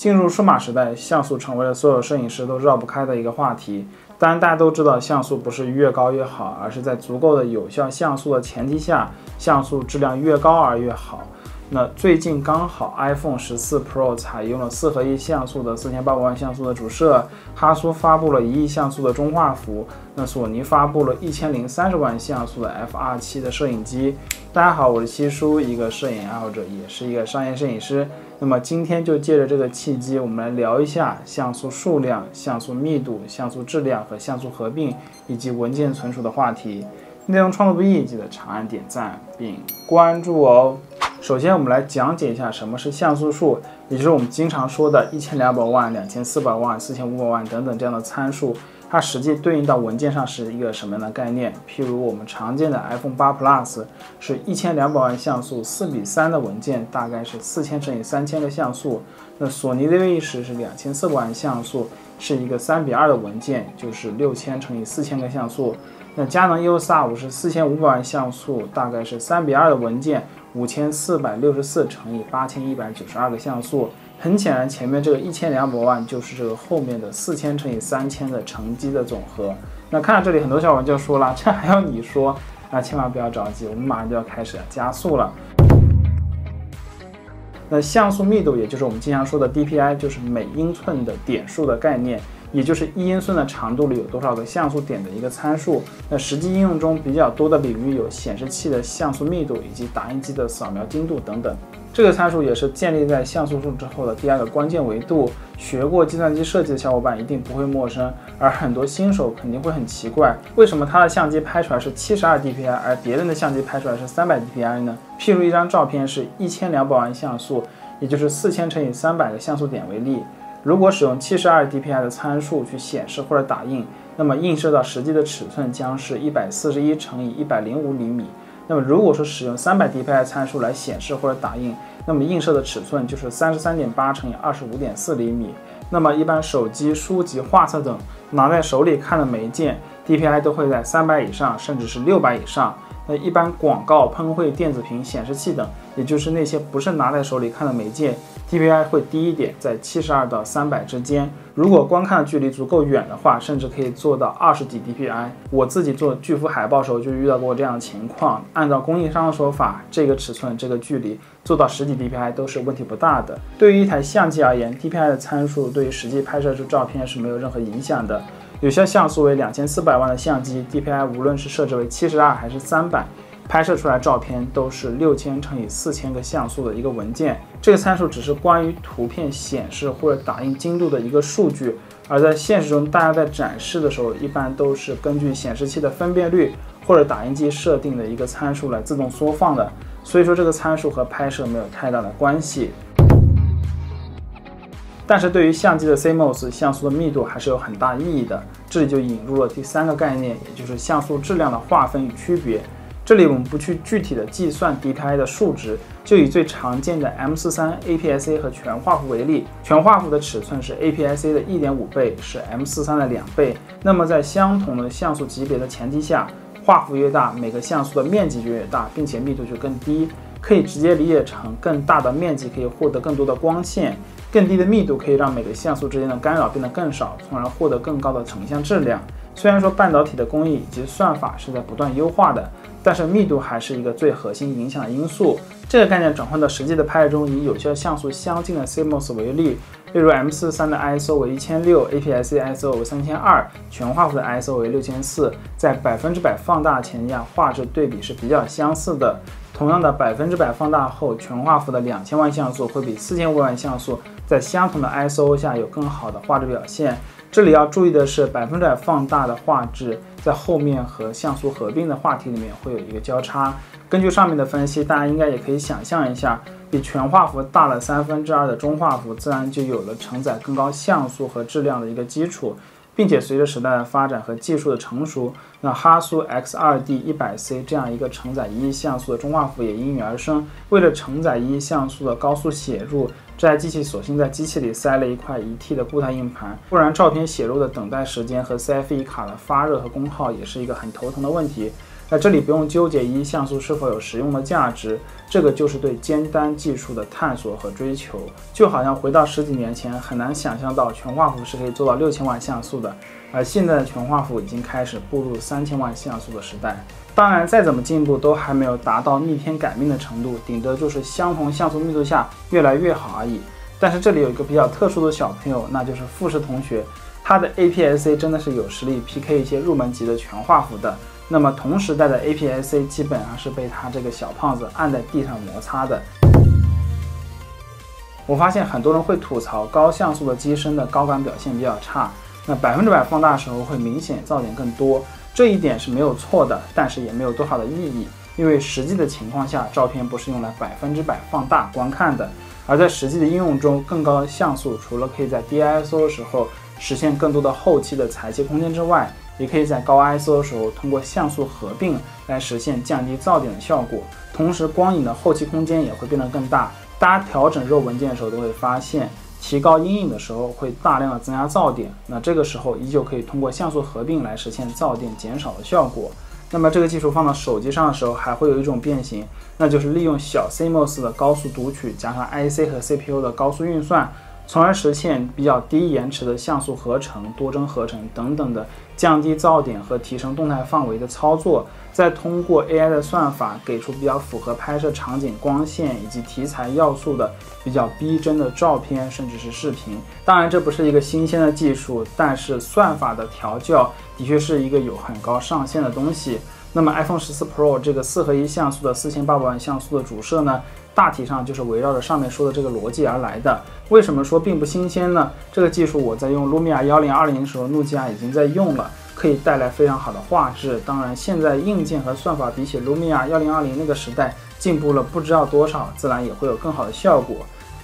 进入数码时代，像素成为了所有摄影师都绕不开的一个话题。当然，大家都知道，像素不是越高越好，而是在足够的有效像素的前提下，像素质量越高而越好。那最近刚好 iPhone 十四 Pro 采用了四合一像素的四千八百万像素的主摄，哈苏发布了一亿像素的中画幅，那索尼发布了一千零三十万像素的 F 二七的摄影机。大家好，我是七叔，一个摄影爱好者，也是一个商业摄影师。那么今天就借着这个契机，我们来聊一下像素数量、像素密度、像素质量和像素合并以及文件存储的话题。内容创作不易，记得长按点赞并关注哦。首先，我们来讲解一下什么是像素数，也就是我们经常说的一千两百万、两千四百万、四千五百万等等这样的参数，它实际对应到文件上是一个什么样的概念？譬如我们常见的 iPhone 八 Plus 是一千两百万像素，四比三的文件大概是四千乘以三千个像素。那索尼 ZV-E 十是两千四百万像素，是一个三比二的文件，就是六千乘以四千个像素。那佳能 EOS R5 是四千五百万像素，大概是三比二的文件。五千四百六十四乘以八千一百九十二个像素，很显然，前面这个一千两百万就是这个后面的四千乘以三千的乘积的总和。那看到这里，很多小伙伴就说了，这还要你说？那千万不要着急，我们马上就要开始加速了。那像素密度，也就是我们经常说的 DPI，就是每英寸的点数的概念。也就是一英寸的长度里有多少个像素点的一个参数。那实际应用中比较多的领域有显示器的像素密度以及打印机的扫描精度等等。这个参数也是建立在像素数之后的第二个关键维度。学过计算机设计的小伙伴一定不会陌生，而很多新手肯定会很奇怪，为什么他的相机拍出来是七十二 DPI，而别人的相机拍出来是三百 DPI 呢？譬如一张照片是一千两百万像素，也就是四千乘以三百个像素点为例。如果使用七十二 DPI 的参数去显示或者打印，那么映射到实际的尺寸将是一百四十一乘以一百零五厘米。那么如果说使用三百 DPI 参数来显示或者打印，那么映射的尺寸就是三十三点八乘以二十五点四厘米。那么一般手机、书籍、画册等拿在手里看的每一件 DPI 都会在三百以上，甚至是六百以上。那一般广告、喷绘、电子屏、显示器等，也就是那些不是拿在手里看的媒介。DPI 会低一点，在七十二到三百之间。如果观看距离足够远的话，甚至可以做到二十几 DPI。我自己做巨幅海报的时候就遇到过这样的情况。按照供应商的说法，这个尺寸、这个距离做到十几 DPI 都是问题不大的。对于一台相机而言，DPI 的参数对于实际拍摄出照片是没有任何影响的。有些像素为两千四百万的相机，DPI 无论是设置为七十二还是三百。拍摄出来照片都是六千乘以四千个像素的一个文件，这个参数只是关于图片显示或者打印精度的一个数据，而在现实中，大家在展示的时候，一般都是根据显示器的分辨率或者打印机设定的一个参数来自动缩放的，所以说这个参数和拍摄没有太大的关系。但是对于相机的 CMOS 像素的密度还是有很大意义的，这里就引入了第三个概念，也就是像素质量的划分与区别。这里我们不去具体的计算 DPI 的数值，就以最常见的 M 四三 APS-C 和全画幅为例。全画幅的尺寸是 APS-C 的一点五倍，是 M 四三的两倍。那么在相同的像素级别的前提下，画幅越大，每个像素的面积就越大，并且密度就更低。可以直接理解成更大的面积可以获得更多的光线，更低的密度可以让每个像素之间的干扰变得更少，从而获得更高的成像质量。虽然说半导体的工艺以及算法是在不断优化的。但是密度还是一个最核心影响因素。这个概念转换到实际的拍摄中，以有效像素相近的 CMOS 为例，例如 M 四三的 ISO 为一千六，APS-C ISO 为三千二，全画幅的 ISO 为六千四，在百分之百放大前提下，画质对比是比较相似的。同样的，百分之百放大后，全画幅的两千万像素会比四千五百万像素在相同的 ISO 下有更好的画质表现。这里要注意的是，百分之百放大的画质在后面和像素合并的话题里面会有一个交叉。根据上面的分析，大家应该也可以想象一下，比全画幅大了三分之二的中画幅，自然就有了承载更高像素和质量的一个基础，并且随着时代的发展和技术的成熟，那哈苏 X2D 100C 这样一个承载一亿像素的中画幅也应运而生。为了承载一亿像素的高速写入。这台机器索性在机器里塞了一块一 T 的固态硬盘，不然照片写入的等待时间和 CFE 卡的发热和功耗也是一个很头疼的问题。那这里不用纠结一像素是否有实用的价值，这个就是对尖端技术的探索和追求。就好像回到十几年前，很难想象到全画幅是可以做到六千万像素的，而现在的全画幅已经开始步入三千万像素的时代。当然，再怎么进步都还没有达到逆天改命的程度，顶多就是相同像素密度下越来越好而已。但是这里有一个比较特殊的小朋友，那就是富士同学，他的 APS-C 真的是有实力 PK 一些入门级的全画幅的。那么同时代的 APS-C 基本上是被他这个小胖子按在地上摩擦的。我发现很多人会吐槽高像素的机身的高感表现比较差，那百分之百放大时候会明显噪点更多，这一点是没有错的，但是也没有多少的意义，因为实际的情况下，照片不是用来百分之百放大观看的，而在实际的应用中，更高的像素除了可以在低 ISO 的时候实现更多的后期的裁切空间之外，也可以在高 ISO 的时候通过像素合并来实现降低噪点的效果，同时光影的后期空间也会变得更大。大家调整 RAW 文件的时候都会发现，提高阴影的时候会大量的增加噪点，那这个时候依旧可以通过像素合并来实现噪点减少的效果。那么这个技术放到手机上的时候还会有一种变形，那就是利用小 CMOS 的高速读取加上 IC 和 CPU 的高速运算。从而实现比较低延迟的像素合成、多帧合成等等的降低噪点和提升动态范围的操作，再通过 AI 的算法给出比较符合拍摄场景、光线以及题材要素的比较逼真的照片，甚至是视频。当然，这不是一个新鲜的技术，但是算法的调教的确是一个有很高上限的东西。那么 iPhone 十四 Pro 这个四合一像素的四千八百万像素的主摄呢？大体上就是围绕着上面说的这个逻辑而来的。为什么说并不新鲜呢？这个技术我在用 Lumia 幺零二零的时候，诺基亚已经在用了，可以带来非常好的画质。当然，现在硬件和算法比起 Lumia 幺零二零那个时代进步了不知道多少，自然也会有更好的效果。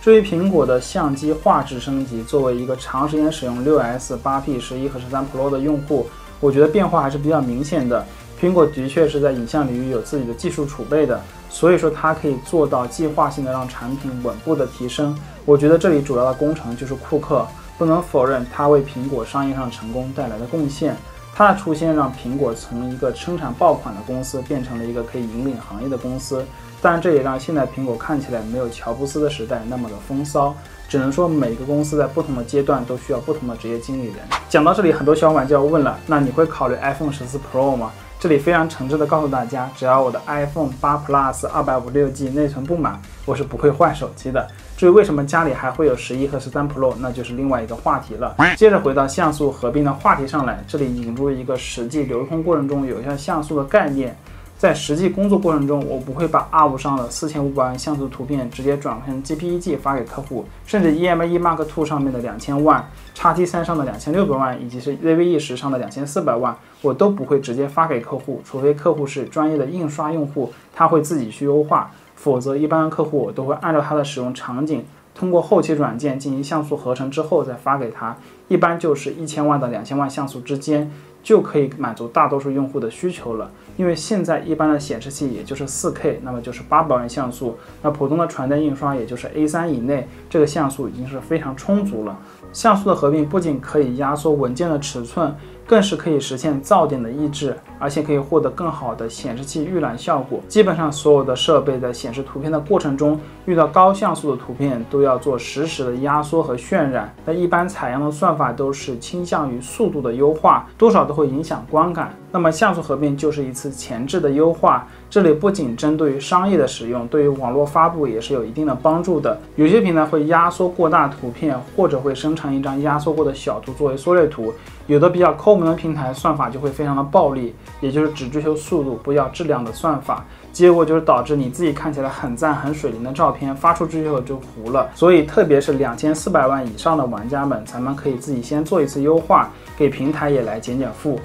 至于苹果的相机画质升级，作为一个长时间使用六 S、八 P、十一和十三 Pro 的用户，我觉得变化还是比较明显的。苹果的确是在影像领域有自己的技术储备的。所以说，它可以做到计划性的让产品稳步的提升。我觉得这里主要的工程就是库克，不能否认他为苹果商业上成功带来的贡献。它的出现让苹果从一个生产爆款的公司变成了一个可以引领行业的公司。当然，这也让现在苹果看起来没有乔布斯的时代那么的风骚。只能说每个公司在不同的阶段都需要不同的职业经理人。讲到这里，很多小伙伴就要问了：那你会考虑 iPhone 十四 Pro 吗？这里非常诚挚的告诉大家，只要我的 iPhone 八 Plus 二百五六 G 内存不满，我是不会换手机的。至于为什么家里还会有十一和十三 Pro，那就是另外一个话题了。接着回到像素合并的话题上来，这里引入一个实际流通过程中有效像素的概念。在实际工作过程中，我不会把 R 五上的四千五百万像素图片直接转换成 JPEG 发给客户，甚至 EME Mark Two 上面的两千万，x T 三上的两千六百万，以及是 ZV-E 十上的两千四百万，我都不会直接发给客户，除非客户是专业的印刷用户，他会自己去优化，否则一般客户我都会按照他的使用场景，通过后期软件进行像素合成之后再发给他，一般就是一千万到两千万像素之间。就可以满足大多数用户的需求了，因为现在一般的显示器也就是 4K，那么就是八百万像素，那普通的传单印刷也就是 A3 以内，这个像素已经是非常充足了。像素的合并不仅可以压缩文件的尺寸。更是可以实现噪点的抑制，而且可以获得更好的显示器预览效果。基本上所有的设备在显示图片的过程中，遇到高像素的图片都要做实时的压缩和渲染。那一般采样的算法都是倾向于速度的优化，多少都会影响观感。那么像素合并就是一次前置的优化，这里不仅针对于商业的使用，对于网络发布也是有一定的帮助的。有些平台会压缩过大图片，或者会生成一张压缩过的小图作为缩略图。有的比较抠门的平台，算法就会非常的暴力，也就是只追求速度，不要质量的算法。结果就是导致你自己看起来很赞、很水灵的照片发出去之后就糊了。所以特别是两千四百万以上的玩家们，咱们可以自己先做一次优化，给平台也来减减负。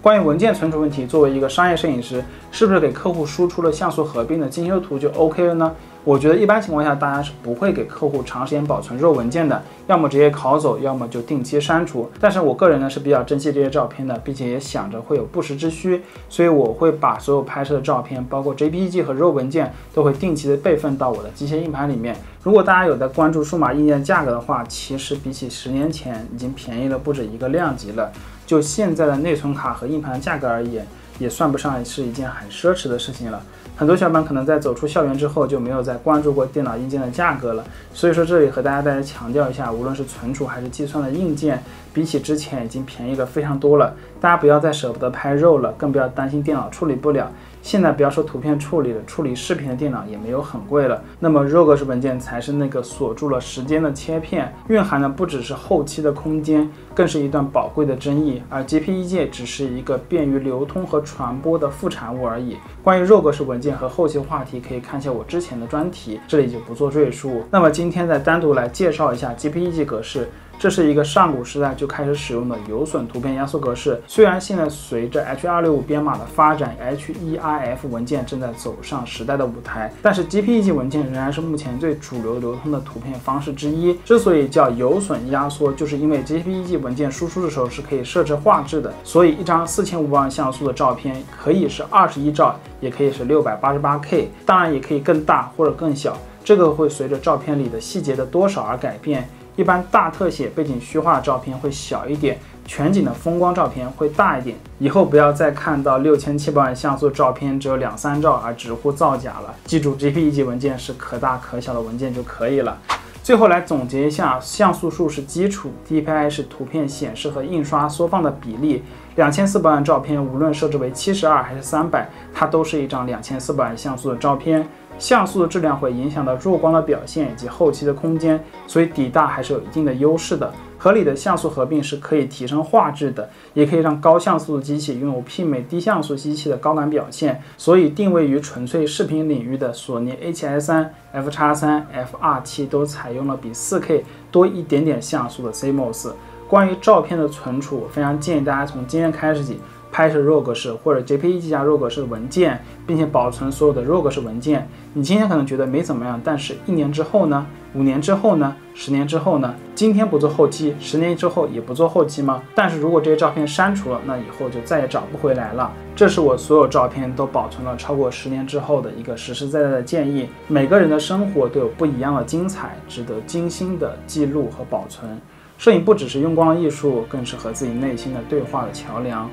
关于文件存储问题，作为一个商业摄影师，是不是给客户输出了像素合并的精修图就 OK 了呢？我觉得一般情况下，大家是不会给客户长时间保存 RAW 文件的，要么直接拷走，要么就定期删除。但是我个人呢是比较珍惜这些照片的，并且也想着会有不时之需，所以我会把所有拍摄的照片，包括 JPG 和 RAW 文件，都会定期的备份到我的机械硬盘里面。如果大家有在关注数码硬件价格的话，其实比起十年前已经便宜了不止一个量级了。就现在的内存卡和硬盘价格而言，也算不上是一件很奢侈的事情了。很多小伙伴可能在走出校园之后就没有再关注过电脑硬件的价格了，所以说这里和大家再强调一下，无论是存储还是计算的硬件，比起之前已经便宜了非常多了。大家不要再舍不得拍肉了，更不要担心电脑处理不了。现在不要说图片处理了，处理视频的电脑也没有很贵了。那么 RAW 格式文件才是那个锁住了时间的切片，蕴含的不只是后期的空间，更是一段宝贵的争议。而 JPEG 只是一个便于流通和传播的副产物而已。关于 RAW 格式文件和后期话题，可以看一下我之前的专题，这里就不做赘述。那么今天再单独来介绍一下 JPEG 格式。这是一个上古时代就开始使用的有损图片压缩格式。虽然现在随着 H.265 编码的发展，H.E.I.F 文件正在走上时代的舞台，但是 JPEG 文件仍然是目前最主流流通的图片方式之一。之所以叫有损压缩，就是因为 JPEG 文件输出的时候是可以设置画质的，所以一张四千五百万像素的照片可以是二十一兆，也可以是六百八十八 K，当然也可以更大或者更小，这个会随着照片里的细节的多少而改变。一般大特写背景虚化照片会小一点，全景的风光照片会大一点。以后不要再看到六千七百万像素照片只有两三兆而直呼造假了。记住，JPEG 文件是可大可小的文件就可以了。最后来总结一下，像素数是基础，DPI 是图片显示和印刷缩放的比例。两千四百万照片，无论设置为七十二还是三百，它都是一张两千四百万像素的照片。像素的质量会影响到弱光的表现以及后期的空间，所以底大还是有一定的优势的。合理的像素合并是可以提升画质的，也可以让高像素的机器拥有媲美低像素机器的高感表现。所以定位于纯粹视频领域的索尼 A7S3、F 叉三、F R 七都采用了比 4K 多一点点像素的 CMOS。关于照片的存储，我非常建议大家从今天开始起。拍摄 RAW 格式或者 JPEG 加 RAW 格式的文件，并且保存所有的 RAW 格式文件。你今天可能觉得没怎么样，但是一年之后呢？五年之后呢？十年之后呢？今天不做后期，十年之后也不做后期吗？但是如果这些照片删除了，那以后就再也找不回来了。这是我所有照片都保存了超过十年之后的一个实实在在的建议。每个人的生活都有不一样的精彩，值得精心的记录和保存。摄影不只是用光的艺术，更是和自己内心的对话的桥梁。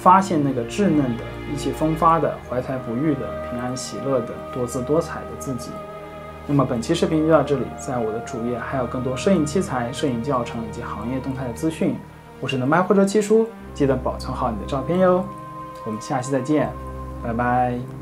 发现那个稚嫩的、意气风发的、怀才不遇的、平安喜乐的、多姿多彩的自己。那么本期视频就到这里，在我的主页还有更多摄影器材、摄影教程以及行业动态的资讯。我是能拍或者七叔，记得保存好你的照片哟。我们下期再见，拜拜。